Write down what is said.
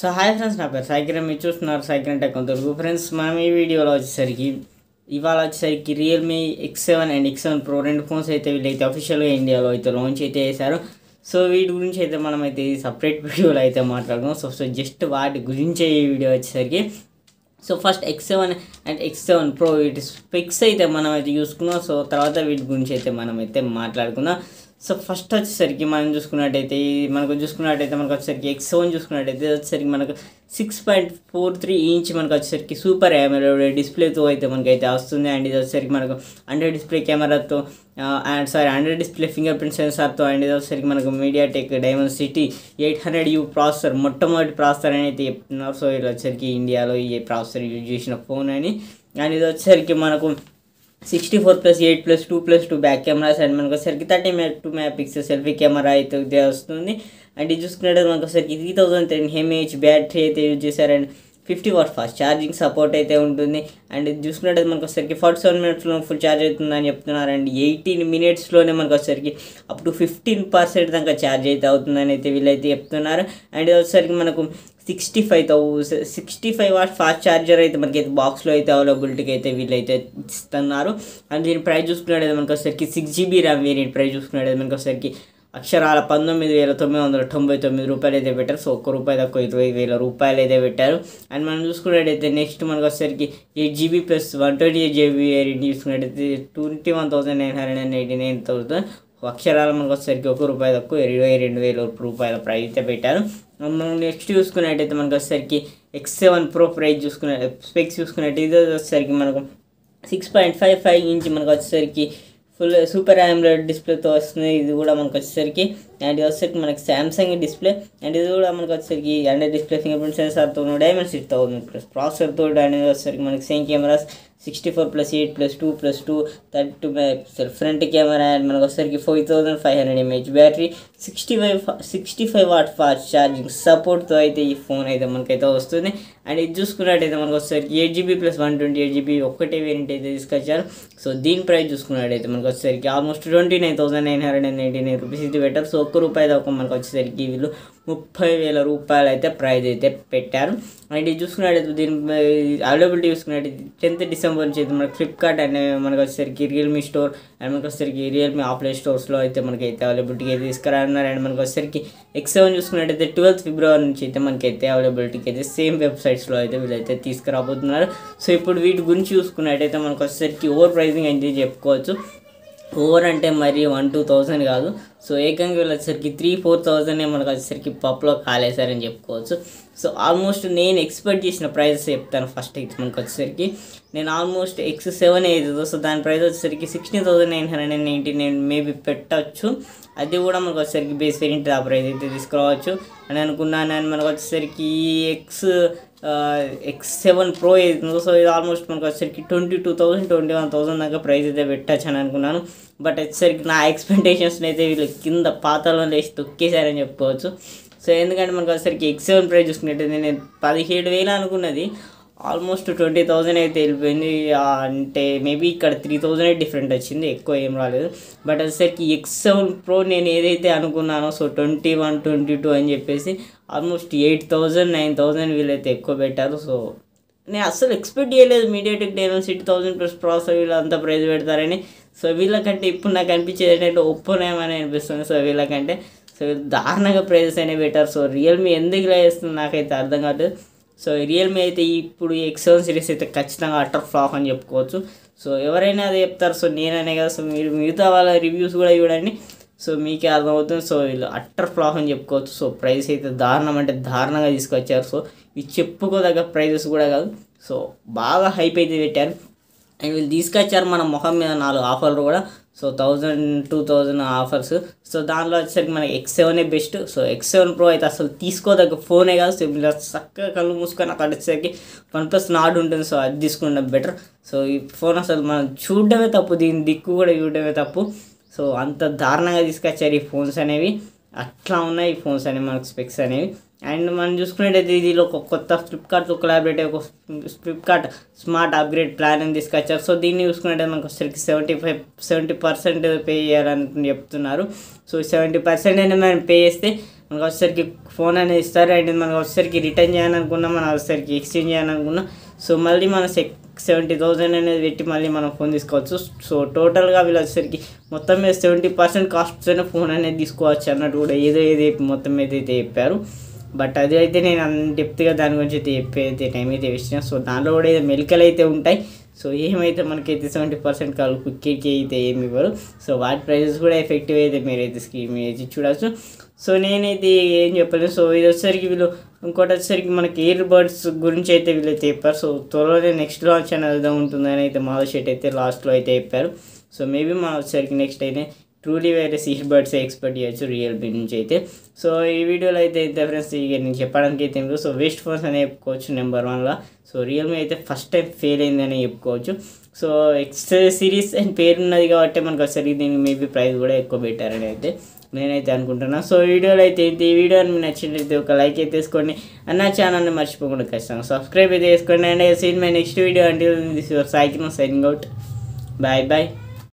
So hi friends నా పేరు సైకిరం మీరు చూస్తున్నారు సైకిరం టెక్ తెలుగు. ఫ్రెండ్స్ మనం ఈ వీడియోలో వచ్చేసరికి ఇవాళ వచ్చేసరికి Realme X seven and X seven pro రెండు ఫోన్స్ అయితే వీళ్ళైతే అఫీషియల్గా ఇండియాలో అయితే లాంచ్ అయితే చేశారు. సో వీటి గురించి అయితే మనం అయితే సపరేట్ వీడియోలో అయితే మాట్లాడుకున్నాం సో సో జస్ట్ వాటి గురించే ఈ వీడియో వచ్చేసరికి. So first X seven and X seven pro వీటి స్పెక్స్ అయితే మనం అయితే చూసుకున్నాం సో తర్వాత వీటి గురించి అయితే మనం అయితే మాట్లాడుకుందాం. సో ఫస్ట్ వచ్చేసరికి మనం చూసుకున్నట్టయితే మనకు చూసుకున్నట్టయితే మనకు వచ్చేసరికి ఎక్స్ సెవెన్ చూసుకున్నట్టయితే వచ్చేసరికి మనకు six point four three inch మనకు వచ్చేసరికి సూపర్ కెమెరా డిస్ప్లేతో అయితే మనకైతే వస్తుంది. అండ్ ఇది వచ్చేసరికి మనకు అండ్రాయిడ్ డిస్ప్లే కెమెరాతో and sorry android display finger print సెన్సార్తో and ఇది వచ్చేసరికి మనకు MediaTek Dimensity eight hundred U processor మొట్టమొదటి ప్రాసెసర్ అని అయితే చెప్తున్నారు. సో ఇది వచ్చేసరికి ఇండియాలో ఈ ప్రాసెసర్ యూజ్ చేసిన ఫోన్ అని. అండ్ ఇది వచ్చేసరికి మనకు sixty four plus eight plus two plus two back cameras and మనకు వచ్చేసరికి థర్టీ మే two mega pixel selfie camera అయితే ఇది వస్తుంది. అండ్ ఇది చూసుకున్నట్టు మనకు వచ్చేసరికి three thousand ten mAh battery అయితే యూజ్ చేశారు and fifty watt fast charging support అయితే ఉంటుంది. అండ్ ఇది చూసుకున్నట్టు మనకు వచ్చేసరికి ఫార్టీ సెవెన్ మినిట్స్లో ఫుల్ ఛార్జ్ అవుతుందని చెప్తున్నారు. అండ్ ఎయిటీన్ మినిట్స్లోనే మనకు వచ్చేసరికి అప్ టు ఫిఫ్టీన్ పర్సెంట్ దాకా ఛార్జ్ అయితే అవుతుందని అయితే వీళ్ళైతే చెప్తున్నారు. అండ్ ఇది వచ్చేసరికి మనకు sixty five thou sixty five watt fast charger అయితే మనకి అయితే బాక్స్లో అయితే అవైలబిలిటీకి అయితే వీళ్ళైతే ఇస్తున్నారు. అండ్ దీని ప్రైస్ చూసుకున్నట్టయితే మనకు వచ్చేసరికి six GB RAM variant price చూసుకున్నట్టయితే మనకు వచ్చేసరికి అక్షరాల పంతొమ్మిది వేల తొమ్మిది వందల తొంభై తొమ్మిది రూపాయలు అయితే పెట్టారు. సో ఒక్క రూపాయి తక్కువ ఇరవై వేల రూపాయలు అయితే పెట్టారు. అండ్ మనం చూసుకున్నట్టయితే నెక్స్ట్ మనకు వచ్చేసరికి eight GB plus one twenty eight GB variant చూసుకున్నట్టయితే twenty one thousand nine hundred and eighty nine thousand అక్షరాలు మనకు వచ్చేసరికి ఒక రూపాయి తక్కువ ఇరవై రెండు వేల రూపాయల ప్రైజ్ అయితే పెట్టారు. మనం నెక్స్ట్ చూసుకున్నట్టయితే మనకు వచ్చేసరికి ఎక్స్ సెవెన్ ప్రో ప్రైజ్ చూసుకున్న స్పెక్స్ చూసుకున్నట్టు ఇది వచ్చేసరికి మనకు six point five five inch మనకు వచ్చేసరికి ఫుల్ సూపర్ ఆమ్లెడ్ డిస్ప్లేతో వస్తుంది. ఇది కూడా మనకు వచ్చేసరికి అండ్ ఇది వచ్చేసరికి మనకి సామ్సంగ్ డిస్ప్లే అండ్ ఇది కూడా మనకు వచ్చేసరికి అండ్ డిస్ప్లే ఫింగర్ ప్రింట్ సెన్సార్తో డైమండ్ సిట్తో ప్రాసెసర్తో అనేది వచ్చేసరికి మనకి same cameras sixty four plus eight plus two plus two thirty two megapixel front camera and మనకు వచ్చేసరికి five thousand five hundred mAh battery sixty five sixty five watt fast charging సపోర్ట్తో అయితే ఈ ఫోన్ అయితే మనకైతే వస్తుంది. అండ్ ఇది చూసుకున్నట్టయితే మనకు వచ్చేసరికి eight GB plus one twenty eight GB ఒక్కటే వేరియంట్ అయితే తీసుకొచ్చారు. సో దీని ప్రైస్ చూసుకున్నట్టయితే మనకు వచ్చేసరికి almost twenty nine thousand nine hundred and ninety nine rupees ఇది పెట్టారు. సో ఒక్క రూపాయి దాకా మనకు వచ్చేసరికి వీళ్ళు ముప్పై వేల రూపాయలు అయితే ప్రైస్ అయితే పెట్టారు. అండ్ ఇది చూసుకున్నట్టయితే దీని అవైలబిలిటీ చూసుకున్నట్టయితే టెన్త్ డిసెంబర్ నుంచి అయితే మనకి ఫ్లిప్కార్ట్ అనే మనకు వచ్చేసరికి రియల్మీ స్టోర్ అండ్ మనకు వచ్చేసరికి రియల్మీ ఆఫ్లైన్ స్టోర్స్లో అయితే మనకి అయితే అవైలబిలిటీకి అయితే తీసుకురానున్నారు. అండ్ మనకు వచ్చేసరికి ఎక్స్ సెవెన్ చూసుకున్నట్టయితే ట్వెల్త్ ఫిబ్రవరి నుంచి అయితే మనకి అయితే అవైలబిలిటీకి అయితే సేమ్ వెబ్సైట్స్లో అయితే వీళ్ళైతే తీసుకురాబోతున్నారు. సో ఇప్పుడు వీటి గురించి చూసుకున్నట్టయితే మనకు వచ్చేసరికి ఓవర్ ప్రైజింగ్ అయితే చెప్పుకోవచ్చు. ఓవర్ అంటే మరి వన్ టూ థౌజండ్ కాదు. సో ఏకంగా వెళ్ళేసరికి వచ్చేసరికి త్రీ ఫోర్ థౌజండ్ మనకు వచ్చేసరికి పప్లో కాలేశారని చెప్పుకోవచ్చు. సో ఆల్మోస్ట్ నేను ఎక్స్పెక్ట్ చేసిన ప్రైజెస్ చెప్తాను ఫస్ట్ అయితే మనకు వచ్చేసరికి. నేను ఆల్మోస్ట్ ఎక్స్ సెవెన్ అవుతుందో సో దాని ప్రైస్ వచ్చేసరికి sixteen thousand nine hundred and ninety nine maybe పెట్టచ్చు. అది కూడా మనకు వచ్చేసరికి బేస్ వేరియంట్ ఆ ప్రైస్ అయితే తీసుకురావచ్చు. అని అనుకున్నాను అండ్ మనకు వచ్చేసరికి ఎక్స్ ఎక్స్ సెవెన్ ప్రో ఏదో సో ఇది ఆల్మోస్ట్ మనకు వచ్చేసరికి twenty two thousand twenty one thousand దాకా ప్రైస్ అయితే పెట్టచ్చు అని అనుకున్నాను. బట్ వచ్చేసరికి నా ఎక్స్పెక్టేషన్స్ని అయితే వీళ్ళు కింద పాతలో లేచి తొక్కేశారని చెప్పుకోవచ్చు. సో ఎందుకంటే మనకు వచ్చేసరికి ఎక్స్ సెవెన్ ప్రైస్ చూసుకున్నట్టయితే నేను పదిహేడు వేలు అనుకున్నది. ఆల్మోస్ట్ ట్వంటీ థౌజండ్ అయితే వెళ్ళిపోయింది. అంటే మేబీ ఇక్కడ త్రీ థౌజండ్ డిఫరెంట్ వచ్చింది. ఎక్కువ ఏం రాలేదు. బట్ వచ్చేసరికి ఎక్స్ సెవెన్ ప్రో నేను ఏదైతే అనుకున్నానో so twenty one twenty two అని చెప్పేసి almost eight thousand nine thousand వీళ్ళైతే ఎక్కువ పెట్టారు. సో నేను అస్సలు ఎక్స్పెక్ట్ చేయలేదు MediaTek Dimensity thousand plus processor వీళ్ళు అంత ప్రైస్ పెడతారని. సో వీళ్ళకంటే ఇప్పుడు నాకు అనిపించేది ఏంటంటే ఒప్పోనేమని అనిపిస్తుంది. సో వీళ్ళకంటే సో దారుణంగా ప్రైజెస్ అనేవి పెట్టారు. సో రియల్మీ ఎందుకు ఇలా చేస్తుంది నాకైతే అర్థం కావట్లేదు. సో రియల్మీ అయితే ఇప్పుడు ఎక్సెవెన్ సిరీస్ అయితే ఖచ్చితంగా అటర్ ఫ్లాప్ అని చెప్పుకోవచ్చు. సో ఎవరైనా అది చెప్తారు సో నేననే కదా సో మీరు మిగతా వాళ్ళ రివ్యూస్ కూడా చూడండి. సో మీకే అర్థమవుతుంది సో వీళ్ళు అట్టర్ ఫ్లాప్ అని చెప్పుకోవచ్చు. సో ప్రైస్ అయితే దారుణం అంటే దారుణంగా తీసుకొచ్చారు. సో ఇవి చెప్పుకోదగ్గ ప్రైజెస్ కూడా కాదు. సో బాగా హైప్ అయితే పెట్టారు. అండ్ వీళ్ళు తీసుకొచ్చారు మన మొహం మీద నాలుగు ఆఫర్లు కూడా. So thousand two thousand offers. So దానిలో వచ్చేసరికి మనకి X సెవెనే best. So X seven pro అయితే అసలు తీసుకోదగ్గ ఫోనే కాదు. సో ఇలా చక్కగా కళ్ళు మూసుకొని అక్కడ వచ్చేసరికి వన్ ప్లస్ నాడ్ ఉంటుంది. సో అది తీసుకుంటే బెటర్. సో ఈ ఫోన్ అసలు మనం చూడడమే తప్పు. దీని దిక్కు కూడా చూడడమే తప్పు. సో అంత దారుణంగా తీసుకొచ్చారు ఈ ఫోన్స్ అనేవి. అట్లా ఉన్నాయి ఈ ఫోన్స్ అనేవి మనకు స్పెక్స్ అనేవి. అండ్ మనం చూసుకున్నట్టయితే ఇది ఒక కొత్త ఫ్లిప్కార్ట్తో కొలాబరేట్ ఒక ఫ్లిప్కార్ట్ స్మార్ట్ అప్గ్రేడ్ ప్లాన్ అని తీసుకొచ్చారు. సో దీన్ని చూసుకున్నట్టయితే మనకు వచ్చేసరికి seventy five seventy percent pay చేయాలని చెప్తున్నారు. సో సెవెంటీ పర్సెంట్ అయినా మనం పే చేస్తే మనకు వచ్చేసరికి ఫోన్ అనేది ఇస్తారు. అండ్ మనకు వచ్చేసరికి రిటర్న్ చేయాలనుకున్నా మనం వచ్చేసరికి ఎక్స్చేంజ్ చేయాలనుకున్నా సో మళ్ళీ మన సెవెంటీ థౌసండ్ అనేది పెట్టి మళ్ళీ మనం ఫోన్ తీసుకోవచ్చు. సో టోటల్గా వీళ్ళు వచ్చేసరికి మొత్తం మీద సెవెంటీ పర్సెంట్ కాస్ట్తోనే ఫోన్ అనేది తీసుకోవచ్చు అన్నట్టు కూడా ఏదో ఏదో మొత్తం మీద అయితే చెప్పారు. బట్ అది అయితే నేను అంత డెప్త్గా దాని గురించి అయితే చెప్పేది టైం అయితే వేసిన సో దాంట్లో కూడా ఏదో మెలికలు అయితే ఉంటాయి. సో ఏమైతే మనకైతే సెవెంటీ పర్సెంట్ కావాలి క్విక్కి అయితే ఏమి ఇవ్వరు. సో వాటి ప్రైజెస్ కూడా ఎఫెక్టివ్ అయితే మీరైతే స్కీమ్ అయితే చూడవచ్చు సో నేనైతే ఏం చెప్పలేదు సో ఇది వచ్చేసరికి వీళ్ళు ఇంకోటి వచ్చేసరికి మనకి ఇయర్ బర్డ్స్ గురించి అయితే వీళ్ళు చెప్పారు. సో త్వరలోనే నెక్స్ట్ లాంచ్ అనేది ఉంటుందని అయితే మాధవ్ షెట్ అయితే లాస్ట్లో అయితే చెప్పారు. సో మేబీ మా వచ్చేసరికి నెక్స్ట్ అయితే ట్రూలీ వేరే ఇయర్ బర్డ్స్ ఎక్స్పెక్ట్ చేయొచ్చు రియల్మీ నుంచి అయితే. సో ఈ వీడియోలో అయితే ఇంత ఫ్రెండ్స్ ఇక నేను చెప్పడానికి అయితే సో వేస్ట్ ఫోన్స్ అనే చెప్పుకోవచ్చు నెంబర్ వన్లో సో రియల్మీ అయితే ఫస్ట్ టైం ఫెయిల్ అయిందని చెప్పుకోవచ్చు. సో ఎక్స్ సిరీస్ అండ్ పేరు ఉన్నది కాబట్టి మనకు ఒకసారి దీనికి మేబీ ప్రైస్ కూడా ఎక్కువ పెట్టారని అయితే నేనైతే అనుకుంటున్నాను సో వీడియోలో అయితే ఇంత ఈ వీడియో మీకు నచ్చినట్లయితే ఒక లైక్ అయితే వేసుకోండి. అన్న ఛానల్ని మర్చిపోకుండా ఖచ్చితంగా సబ్స్క్రైబ్ అయితే చేసుకోండి and see in my next video అంటే this your cycle signing out bye bye